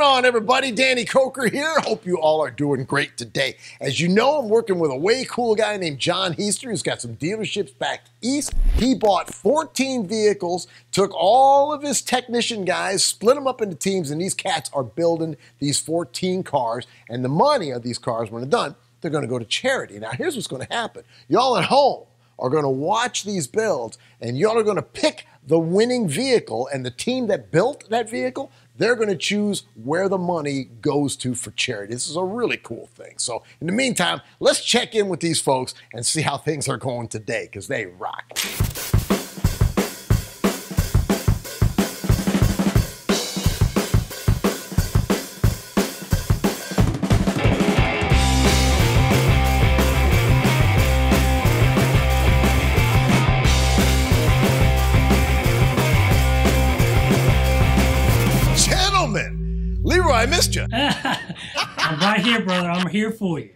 going on, everybody? Danny Koker here. Hope you all are doing great today. As you know, I'm working with a way cool guy named John Hiester who's got some dealerships back east. He bought 14 vehicles, took all of his technician guys, split them up into teams, and these cats are building these 14 cars. And the money of these cars, when they're done, they're going to go to charity. Now, here's what's going to happen. Y'all at home are going to watch these builds, and y'all are going to pick the winning vehicle, and the team that built that vehicle, they're going to choose where the money goes to for charity. This is a really cool thing. So, in the meantime, let's check in with these folks and see how things are going today because they rock. I missed you. I'm right here, brother. I'm here for you.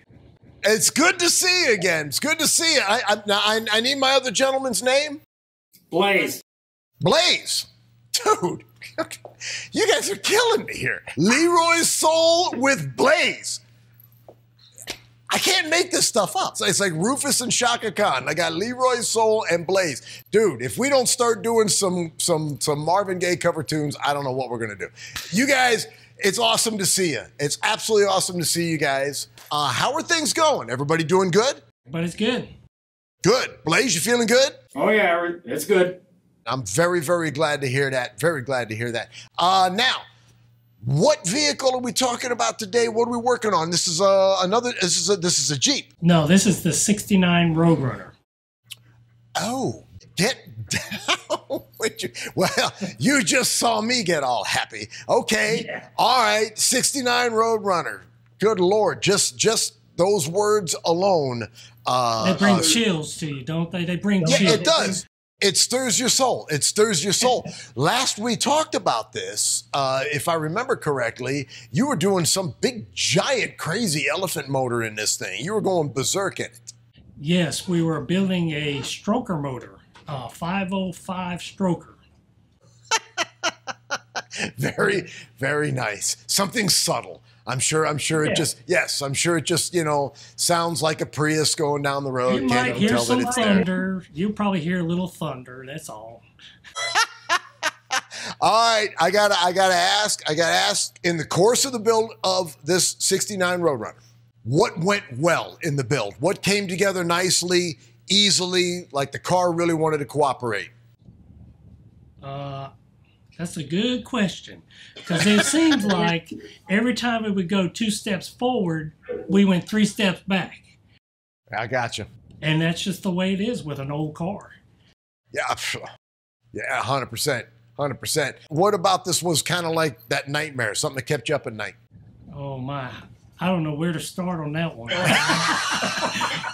It's good to see you again. It's good to see you. I, I, I, I need my other gentleman's name. Blaze. Blaze. Dude, you guys are killing me here. Leroy's Soul with Blaze. I can't make this stuff up. It's like Rufus and Chaka Khan. I got Leroy Soul and Blaze. Dude, if we don't start doing some some some Marvin Gaye cover tunes, I don't know what we're gonna do. You guys, it's awesome to see you. It's absolutely awesome to see you guys. Uh, how are things going? Everybody doing good? But it's good. Good. Blaze, you feeling good? Oh yeah, it's good. I'm very, very glad to hear that. Very glad to hear that. Uh, now, what vehicle are we talking about today? What are we working on? This is uh, another. This is a, this is a Jeep. No, this is the 69 Roadrunner. Oh, get down with you. Well, you just saw me get all happy. Okay, Yeah. all right. 69 Roadrunner. Good lord, just just those words alone. Uh, They bring uh, chills to you, don't they? They bring Yeah, chills. it does. It stirs your soul. It stirs your soul. Last we talked about this, uh, if I remember correctly, you were doing some big, giant, crazy elephant motor in this thing. You were going berserk in it. Yes, we were building a stroker motor, Uh, a 505 stroker. Very, very nice. Something subtle. I'm sure. I'm sure it Yeah. just. Yes, I'm sure it just. You know, sounds like a Prius going down the road. You Can't might hear some it's there. thunder. You'll probably hear a little thunder. That's all. All right, I gotta, I gotta ask, I gotta ask. In the course of the build of this '69 Roadrunner, what went well in the build? What came together nicely, easily, like the car really wanted to cooperate? Uh, that's a good question because it seems like every time we would go two steps forward, we went three steps back. I got you. And that's just the way it is with an old car. Yeah, yeah, hundred percent, hundred percent. What about this was kind of like that nightmare, something that kept you up at night? Oh my. I don't know where to start on that one.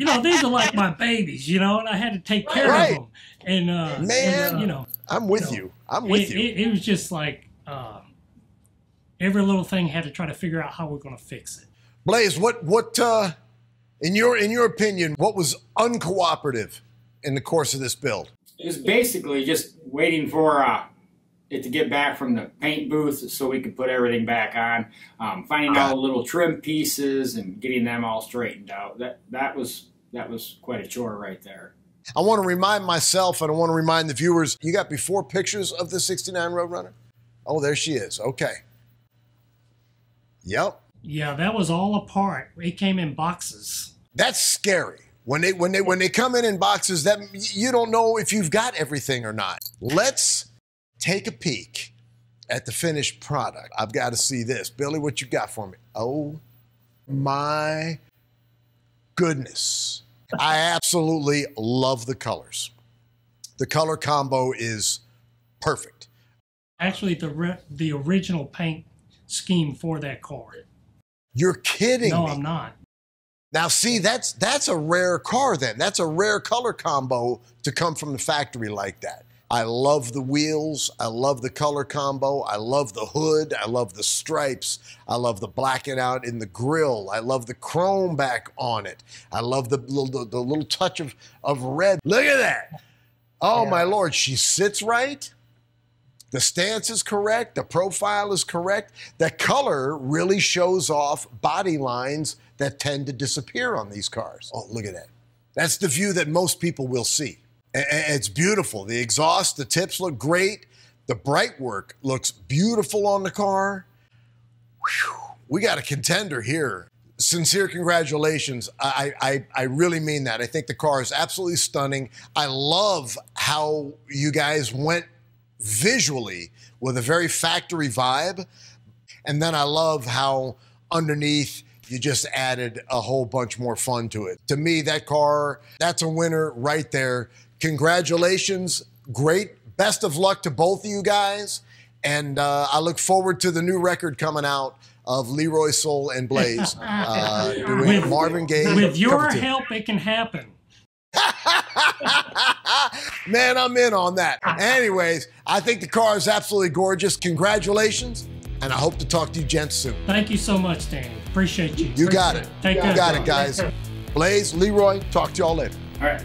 you know, these are like my babies, you know, and I had to take care Right. of them. And, uh, and, Man. uh, you know, I'm with No. you. I'm with it, you. It, it was just like uh, every little thing had to try to figure out how we're going to fix it. Blaze, what, what, uh, in your, in your opinion, what was uncooperative in the course of this build? It was basically just waiting for uh, it to get back from the paint booth so we could put everything back on. Um, finding all the little trim pieces and getting them all straightened out. That that was that was quite a chore right there. I want to remind myself and I want to remind the viewers you got before pictures of the 69 Roadrunner? Oh, there she is. Okay. Yep. Yeah, that was all apart. It came in boxes. That's scary. When they when they when they come in in boxes that you don't know if you've got everything or not. Let's take a peek at the finished product. I've got to see this. Billy, what you got for me? Oh my goodness. I absolutely love the colors. The color combo is perfect. Actually, the re- the original paint scheme for that car. You're kidding No, me. I'm not. Now, see, that's that's a rare car. Then that's a rare color combo to come from the factory like that. I love the wheels. I love the color combo. I love the hood. I love the stripes. I love the blacking out in the grill. I love the chrome back on it. I love the little, the, the little touch of, of red. Look at that. Oh, my Lord. She sits right. The stance is correct. The profile is correct. The color really shows off body lines that tend to disappear on these cars. Oh, look at that. That's the view that most people will see. It's beautiful. The exhaust, the tips look great. The bright work looks beautiful on the car. Whew. We got a contender here. Sincere congratulations. I, I, I really mean that. I think the car is absolutely stunning. I love how you guys went visually with a very factory vibe. And then I love how underneath you just added a whole bunch more fun to it. To me, that car, that's a winner right there. Congratulations. Great. Best of luck to both of you guys. And uh, I look forward to the new record coming out of Leroy Soul and Blaze uh, doing with, Marvin Gaye. With your help, it can happen. Man, I'm in on that. Anyways, I think the car is absolutely gorgeous. Congratulations, and I hope to talk to you gents soon. Thank you so much, Danny. Appreciate you. You Appreciate got it. Take you care. got it, guys. Blaze, Leroy, talk to y'all later. All right.